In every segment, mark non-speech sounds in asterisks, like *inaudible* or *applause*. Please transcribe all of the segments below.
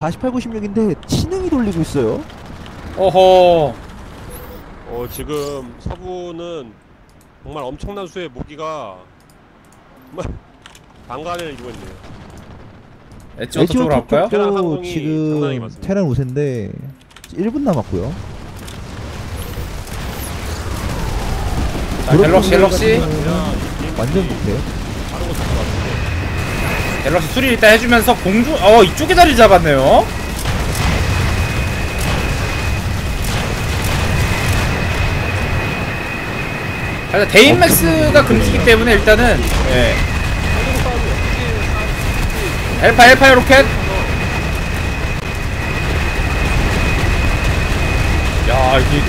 48, 96인데 치능이 돌리고 있어요. 어허 어 지금 서부는 정말 엄청난 수의 무기가 정말 *laughs* 방관을 이루고 있네요. 엣지 어터 쪽으로 갈까요? 테란 쪽도 항공이 상당히 지금. 테란 우세인데 1분 남았고요. 자 갤럭시 갤럭시 완전 못해. 바로 고칠 것 같은데. 갤럭시 수리 일단 해주면서 공중 어 이쪽에 자리 잡았네요 아, 일단 데인맥스가 금지기 때문에 일단은 예. 엘파 엘파 로켓 야 이게.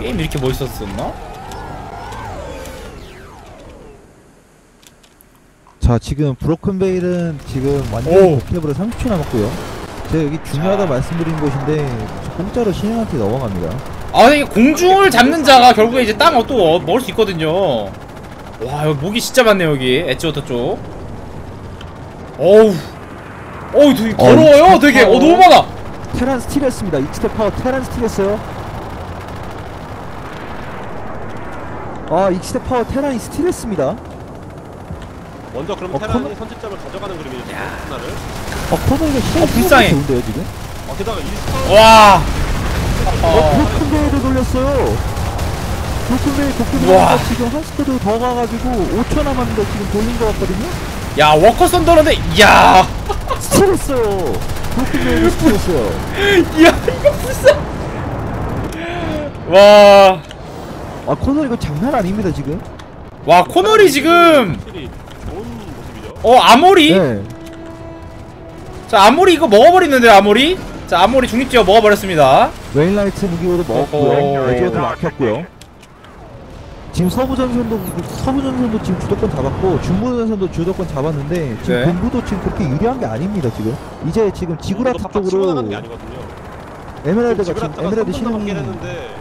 게임 이렇게 멋있었었나? 자 지금 Broken Vale은 지금 완전 오. 복캡으로 30초 남았고요. 제가 여기 중요하다 자. 말씀드린 곳인데 공짜로 신형한테 넘어갑니다. 아 근데 이게 공중을 잡는 자가 결국에 이제 땅을 또 어- 먹을 수 있거든요 와 여기 목이 진짜 많네 여기 엣지워터 쪽 어우 어우 되게 어, 더러워요 이 되게 어. 너무 많아 테란 스틸 했습니다. 익스테 파워 테란 스틸 했어요. 아 익스테 파워 테란이 스틸했습니다. 먼저 그럼 어, 테란이 선취점을 가져가는 그림이죠. 지금 하나를. 어 코너가 시간 어, 불쌍해. 좋은데요 지금? 어 게다가 이스타 와어 어, 베일을 돌렸어요. 우와. 베일 지금 한 스쿼드 더 가가지고 5초 남았는데 지금 돌린 것 같거든요. 야 워커 썬더런데 이야 steal했어요. Broken Vale을 steal했어요. 이야 이거 불쌍 와와 아 코너 이거 장난 아닙니다 지금. 코너리 지금 확실히. 어 Armory 네. 자 Armory 이거 먹어버리는데요 Armory 자 Armory 중립지어 먹어버렸습니다 Wainwright 무기로도 먹었고요. 에지오도 막혔고요. 지금 서부전선도 서부전선도 지금 주도권 잡았고 중부전선도 주도권 잡았는데 지금 네. 본부도 지금 그렇게 유리한 게 아닙니다 지금. 이제 지금 지구라트 팍팍 치고 쪽으로. 에메랄드가 지금 에메랄드 3번 신형이 넘게 했는데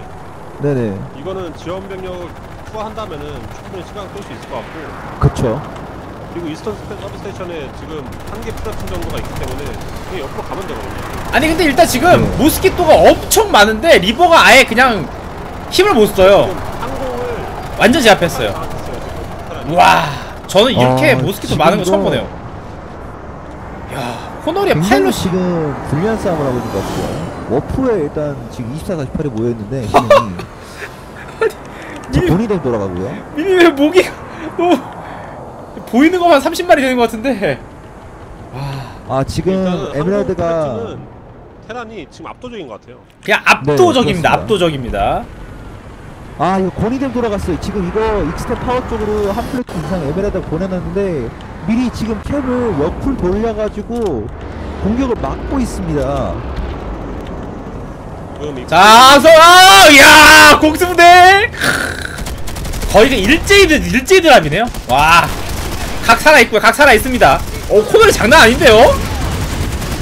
네네 이거는 지원 병력을 투하한다면은 충분히 시간 끌 수 있을 것 같고 그쵸. 그리고 Eastern Substation에 지금 한 개 platoon 정도가 있기 때문에 그냥 옆으로 가면 되거든요. 아니 근데 일단 지금 네. Mosquito가 엄청 많은데 Reaver가 아예 그냥 힘을 못 써요 항공을 완전 제압했어요 지금. 테란이. 와 저는 이렇게 아, 모스키토 많은 거 처음 보네요 야 코너리의 파일럿이 지금 불리한 싸움을 하고 있는 것 같고요. 워프에 일단 지금 24, 48에 모여 있는데 신형이 자, 본이댐 돌아가고요. 미니의 목이 너무 보이는 것만 30마리 되는 것 같은데 와아 지금 에메랄드가 테란이 지금 압도적인 것 같아요. 그냥 압도적입니다 네. 압도적입니다 아 이거 권위댐 돌아갔어요 지금 이거 익스테 파워 쪽으로 한 플래트 이상 에메랄드 보내놨는데 미리 지금 캡을 옆을 돌려가지고 공격을 막고 있습니다 자, 서, 아, 야, 공수부대! 거의 이제 일제이드, 일제이드랍이네요. 와. 각 살아있고요, 각 살아있습니다. 오, 코너리 장난 아닌데요?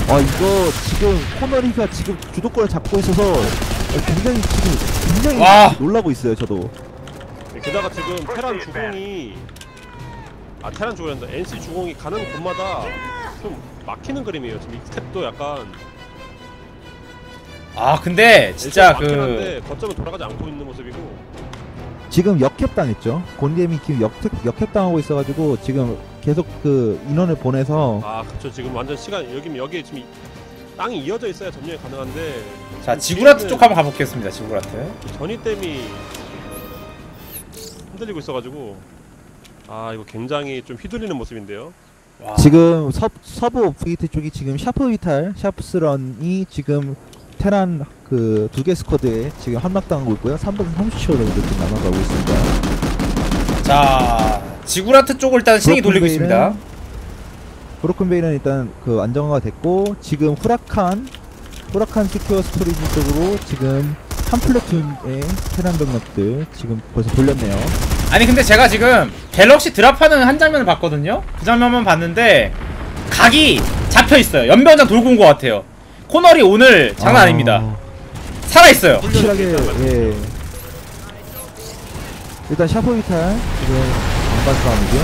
아 이거 지금 코너리가 지금 주도권을 잡고 있어서 굉장히 지금 굉장히 와. 놀라고 있어요 저도 게다가 지금 테란 주공이 아 테란 주공이란다 NC 주공이 가는 곳마다 좀 막히는 그림이에요. 지금 이 스텝도 약간 아, 근데, 진짜 그, 거점은 돌아가지 않고 있는 모습이고 지금 역캡 당했죠 곤뎀이 지금 역캡, 역캡 당하고 있어가지고 지금 계속 그 인원을 보내서 아 그쵸 지금 완전 시간 여기 여기에 지금 이- 땅이 이어져 있어야 점령이 가능한데 자, 지구라트 쪽 한번 가보겠습니다, 지구라트. 전이댐이 흔들리고 있어가지고 아 이거 굉장히 좀 휘둘리는 모습인데요. 와. 지금 서, 서부 오프게이트 쪽이 지금 샤프 비탈 샤프스런이 지금 테란 그 두 개 스쿼드에 지금 함락당하고 있고요 3분 30초 정도 지금 남아가고 있습니다 자, 지구라트 쪽을 일단 신행이 돌리고 있습니다. Broken Vale은 일단 그 안정화가 됐고 지금 Hurakan Hurakan Secure Storage 쪽으로 지금 한 platoon의 테란 병력들 지금 벌써 돌렸네요 아니, 근데 제가 지금 Galaxy drop하는 한 장면을 봤거든요? 그 장면만 봤는데, 각이 잡혀있어요. 연병장 돌고 온 것 같아요. 코너리 오늘 장난 아... 닙니다 살아있어요. 확실하게 예 일단 샤프 비탈 지금 반반 싸움이고요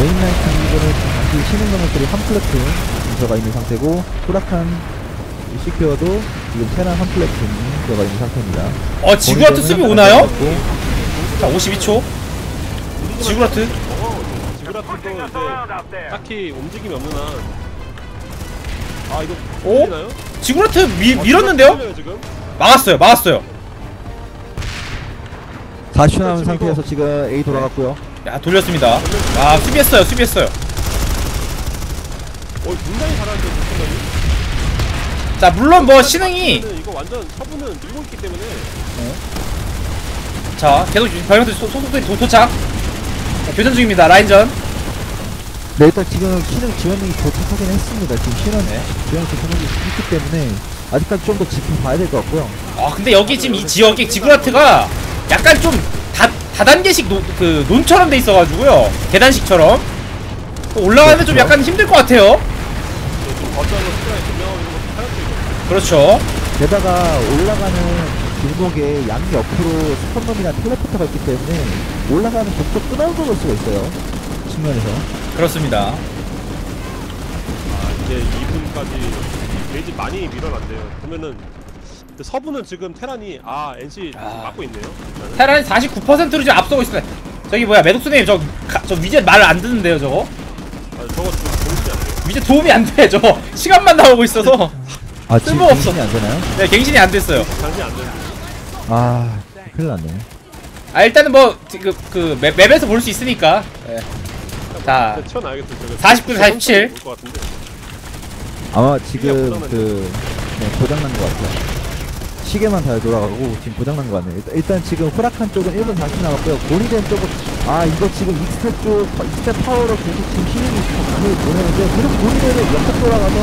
Wainwright 이거는 다시 신흥 병력들이 한 platoon 들어가 있는 상태고 Hurakan Secure도 지금 테란 한 platoon 들어가 있는 상태입니다. 어 지구라트 수비 오나요? 자 52초 지구라트 어, 지구라트도 이제 딱히 움직임이 없는 한. 아 이거 오? 보이나요? 지구라트 미, 어, 밀었는데요? 막았어요 막았어요 40초 남은 상태에서 지금 A 돌아갔고요. 야 돌렸습니다 아 수비했어요 수비했어요 어 굉장히 잘하는데. 자 물론 뭐 신흥이 이거 완전 서부는 밀고 있기 때문에 자 계속 소속들이 도- 도착 자, 교전 중입니다 라인전 네, 일단 지금 신흥 지원이 도착하긴 했습니다. 지금 신흥 네. 지원이 도착하기 있기 때문에 아직까지 좀 더 지켜봐야 될 것 같고요. 아 근데 여기 지금 이 지역에 지구라트가 약간 좀 다, 다단계식 노, 그 논처럼 돼 있어가지고요 계단식처럼 올라가는데 좀 그렇죠. 약간 힘들 것 같아요 그렇죠 게다가 올라가는 길목에 양 옆으로 스펀덤이나 텔레포터가 있기 때문에 올라가는 속도 끊어먹을 수가 있어요. 측면에서. 그렇습니다 아 이제 2분까지 베이지 많이 밀어놨네요. 그러면은 근데 서부는 지금 테란이 아 NC 아. 막고 있네요. 테란이 49%로 지금 앞서고 있습니다 저기 뭐야 매독수님 저, 가- 저 위제 말을 안 듣는데요 저거 아 저거 지금 정신이 안 돼요. 위제 도움이 안 돼 저거 시간만 나오고 있어서 아, 지금 쓸모없어. 안 되나요? 네 갱신이 안 됐어요 정신이 안 되는데. 아, 큰일 났네. 아 일단은 뭐그 그 맵, 맵에서 볼 수 있으니까 네. 자. 저거. 49, 47. 올것 같은데. 아마 지금. 그 네, 고장난 것 같아요. 시계만 잘 돌아가고 지금 고장난 것 같네요. 일단, 일단 지금 Hurakan 쪽은 1분 40초 남았고요. 고리댐 쪽은 아 이거 지금 Ixtab 쪽 Ixtab Power로 계속 지금 시민이 강을 보내는데 그래도 고리댐은 옆에 돌아가서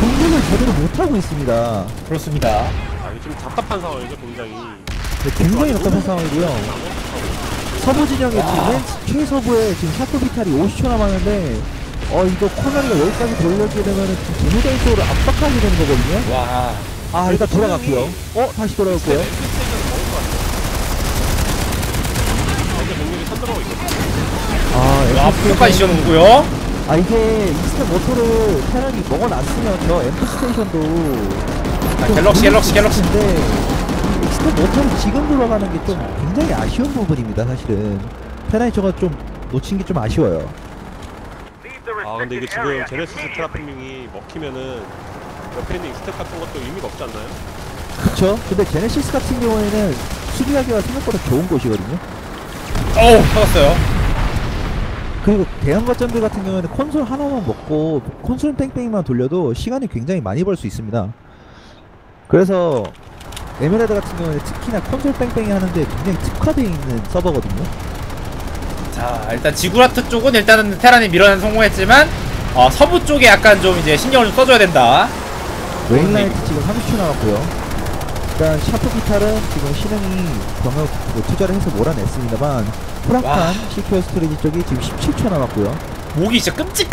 공격을 제대로 못 하고 있습니다. 그렇습니다 아좀 답답한 상황이죠 굉장히. 네, 굉장히 답답한 상황이고요. 서부 진영에 지금 맨 최서부에 지금 샤프 비탈이 50초 남았는데 어 이거 코너리가 여기까지 돌려지게 되면은 지금 개무장 쪽으로 압박하게 되는 거거든요. 와 아 일단 돌아갔고요. 어 다시 돌아갔고요. 아 스테이션. 지어놓고요 아 이게 이스타 모터를 테란이 먹어놨으면 저 엠프 스테이션도 아, 좀 갤럭시, 갤럭시, 갤럭시. 근데 익스타 모터를 지금 들어가는 게 좀 굉장히 아쉬운 부분입니다 사실은 저거 좀 놓친 게 좀 아쉬워요 아 근데 이게 지금 Genesis Terraforming이 먹히면은 옆에 있는 Ixtab 같은 것도 의미가 없지 않나요? 그쵸? 근데 Genesis 같은 경우에는 수비하기가 생각보다 좋은 곳이거든요 어우 터졌어요 그리고 대형 거점들 같은 경우에는 콘솔 하나만 먹고 콘솔 뺑뺑이만 돌려도 시간이 굉장히 많이 벌 수 있습니다. 그래서 에메랄드 같은 경우에는 특히나 콘솔 뺑뺑이 하는데 굉장히 특화되어 있는 서버거든요. 자 일단 지구라트 쪽은 일단은 테란이 밀어내는 성공했지만 어, 서부 쪽에 약간 좀 이제 신경을 좀 써줘야 된다 웨인라이트 지금 30초 남았고요. 일단 샤프 기탈은 지금 신흥이 병역 뭐 투자를 해서 몰아냈습니다만 와. 프라칸 시큐어 스토리지 쪽이 지금 17초 남았고요. 목이 진짜 끔찍한